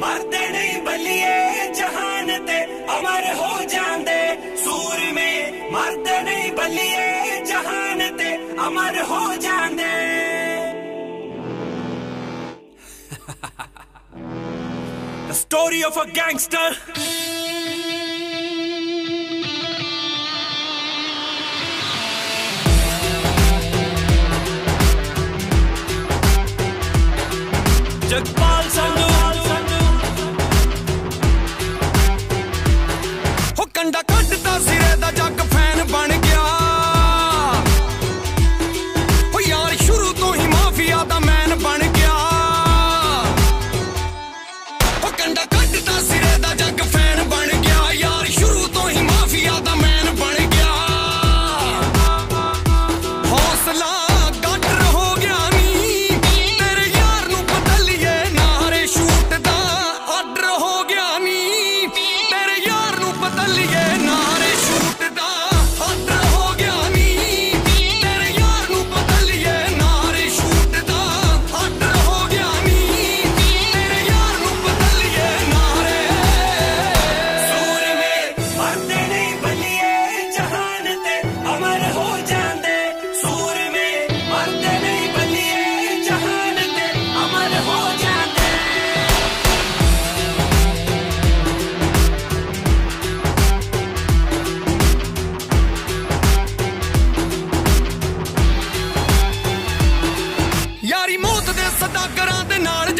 मरते नहीं बलिए जहान ते अमर हो जाते सूर में मरते नहीं बलिए जहान ते अमर हो जाते Story of a gangster. Jagpal Singh. ਕੰਡਾ ਕੱਢਦਾ ਸਿਰੇ ਦਾ ਜੱਗ लिए ਸਦਾ ਕਰਾਂ ਤੇ ਨਾਲ